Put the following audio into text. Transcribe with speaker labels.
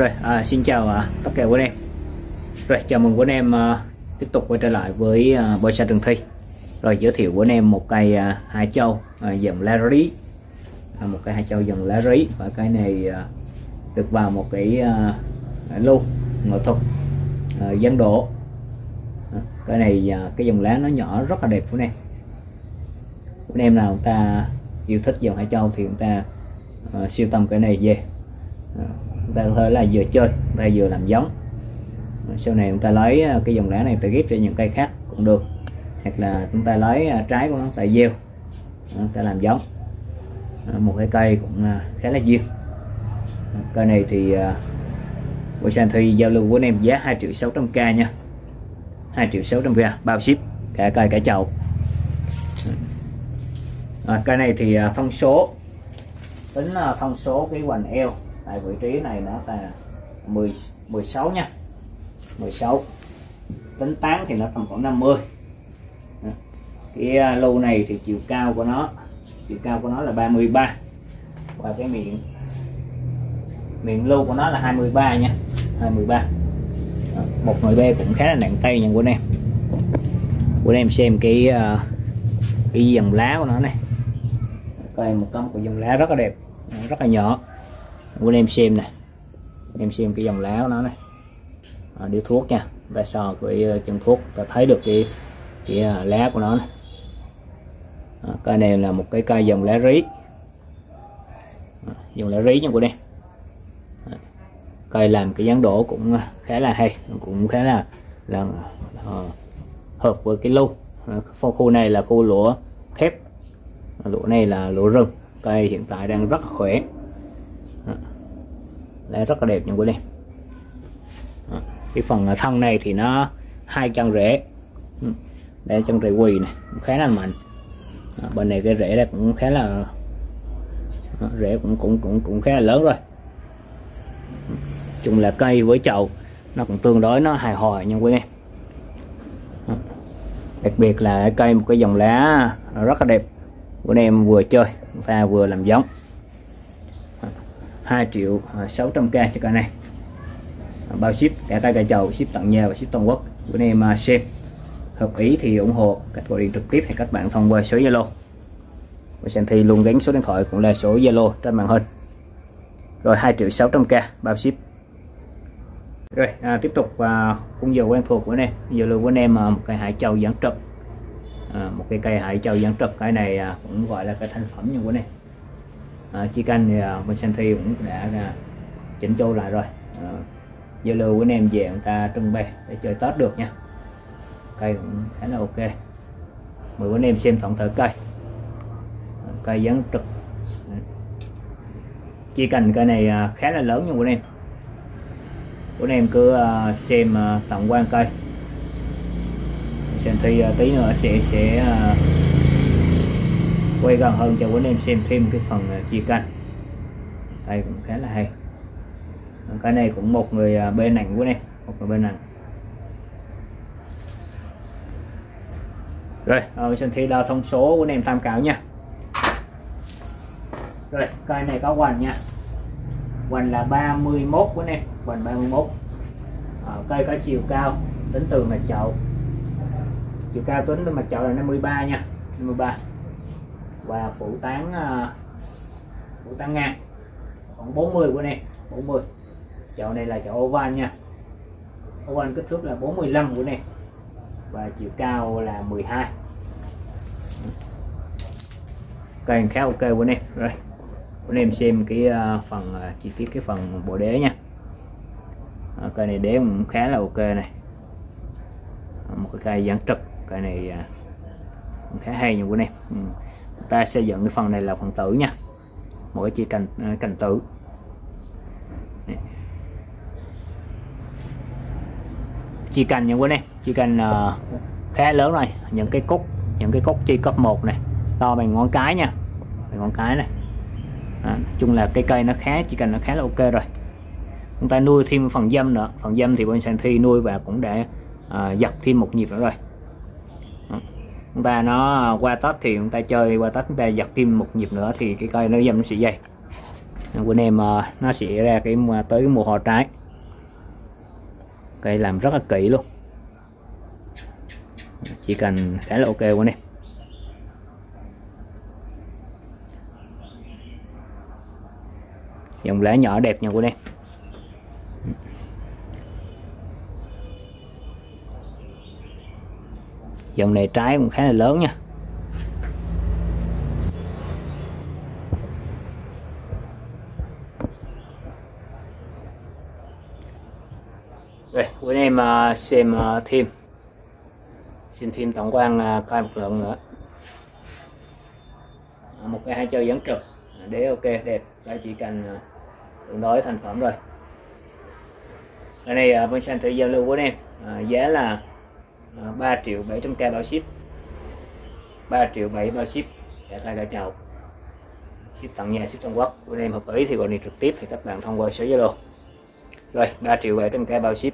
Speaker 1: Rồi, à, xin chào à, tất cả quý anh em. Rồi, chào mừng quý anh em à, tiếp tục quay trở lại với à, bonsai Trường Thi. Rồi giới thiệu với anh em một cây à, hai châu à, dòng lá rí, à, một cây hai châu dòng lá rí và cái này à, được vào một cái à, lu nghệ thuật à, dân độ. À, cái này à, cái dòng lá nó nhỏ rất là đẹp của anh em. của anh em nào ta yêu thích dòng hai châu thì chúng ta à, siêu tầm cái này về. À, chúng ta có thể là vừa chơi chúng ta vừa làm giống. Sau này chúng ta lấy à, cái dòng lá này ta ghép cho những cây khác cũng được. Hoặc là chúng ta lấy à, trái của nó tại gieo chúng ta làm giống. Một cái cây cũng khá là duyên. Cây này thì buổi sáng thi giao lưu của anh em giá 2 triệu 600k nha. 2 triệu 600k bao ship cả cây cả chậu. À, cây này thì thông số tính thông số cái hoành eo tại vị trí này nó là 10 16 nha. 16 tính 8 thì nó tầm khoảng 50 cái à, lô này thì chiều cao của nó chiều cao của nó là 33 và cái miệng miệng lô của nó là 23 nha. 23 một nồi bê cũng khá là nặng tay nha của anh em. Của anh em xem cái à, cái dòng lá của nó này. Coi một tấm của dòng lá rất là đẹp rất là nhỏ của anh em xem nè. Em xem cái dòng lá của nó này à, ờ, điếu thuốc nha. Ta sờ với ờ, chân thuốc. Ta thấy được cái cái ờ, lá của nó này. À, cây này là một cái cây dòng lá rí. À, dòng lá rí nha của đây à, cây làm cái dáng đổ cũng khá là hay cũng khá là là à, hợp với cái lưu. À, khu này là khu lúa thép. Lúa này là lúa rừng. Cây hiện tại đang rất khỏe đấy, rất là đẹp nha quý anh em cái phần à, thân này thì nó hai chân rễ. Ừ. Đây, chân rễ quỳ này khá là mạnh. Bên này cái rễ đây cũng khá là rễ cũng cũng cũng cũng khá là lớn rồi. Ừ. Chung là cây với chậu, nó cũng tương đối, nó hài hòa nha quý anh em đặc biệt là cây, một cái dòng lá rất là đẹp. Của anh em vừa chơi, ta vừa làm giống. 2 triệu à, 600k cho cây này. À, bao ship cả tay cả chầu ship tận nhà và ship toàn quốc. Của anh em à, xem hợp ý thì ủng hộ cách gọi điện trực tiếp hay các bạn thông qua số Zalo. Và xem thi luôn gắn số điện thoại cũng là số Zalo trên màn hình. Rồi 2 triệu 600k bao ship. Rồi à, tiếp tục à, cũng giờ quen thuộc của anh em giờ lưu của anh em à, một cây hải châu giảng trực à, một cái cây hải châu giảng trực cái này à, cũng gọi là cái thành phẩm như của anh em à, chi canh thì à, bên thi cũng đã uh, chỉnh chu lại rồi. À, giao lưu của anh em về người ta trưng bày để chơi tết được nha. Cây cũng khá là ok. Mời anh em xem tổng thể à, cây cây dáng trực. Chi cành cây này à, khá là lớn nha của anh em. Của anh em cứ xem tổng quan cây xem thi tí nữa sẽ sẽ quay gần hơn cho quý anh em xem thêm cái phần à, chia cành đây cũng khá là hay. Cái này cũng một người à, bên ảnh của em một người bên ảnh rồi à, mình xin thi đo thông số của anh em tham khảo nha. Rồi cây này có hoành nha. Hoành là 31 của anh em hoành 31 à, cây có chiều cao tính từ mặt chậu. Chiều cao tính từ mặt chậu là 53 nha 53 và phủ tán à, phủ tán ngang. Khoảng 40 của anh em 40 chậu này là chậu oval nha. Oval kích thước là 45 của này và chiều cao là 12 cây khá ok của em rồi của em xem cái à, phần à, chi tiết cái phần bộ đế nha. Cây này đế cũng khá là ok này. Một cái cây dáng trực cây này cũng khá hay nha của em ừ ta xây dựng cái phần này là phần tử nha. Một cái chi cành à, cành tử. Chi cành những quên em chi cành uh, khá lớn này, những cái cúc những cái cúc chi cấp 1 này. To bằng ngón cái nha. Bằng ngón cái này. Đó, chung là cái cây nó khá chi cành nó khá là ok rồi. Chúng ta nuôi thêm phần dâm nữa. Phần dâm thì bên sàn thi nuôi và cũng để uh, à, giật thêm một nhịp nữa rồi chúng ta nó à, qua tết thì chúng ta chơi, qua tết chúng ta giật tim một nhịp nữa thì cái cây nó dâm nó sẽ dày của anh em nó sẽ ra cái tới cái mùa hoa trái. Cây làm rất là kỹ luôn. Chỉ cần khá là ok của anh em dòng lá nhỏ đẹp nha của anh em dòng này trái cũng khá là lớn nha. Rồi của anh em xem thêm xin thêm tổng quan à, coi một lần nữa. À, một cái hai chơi dẫn trực. À, để ok, đẹp. Cho chỉ cần tương đối thành phẩm rồi. Ở đây bên sang thử giao lưu của anh em giá là Ờ, 3 triệu 700k bao ship. 3 triệu 7 bao ship cả tay cả chào. Ship tặng nhà, ship Trung quốc. Của em hợp ý thì gọi điện trực tiếp thì các bạn thông qua số Zalo. Rồi 3 triệu 700k bao ship.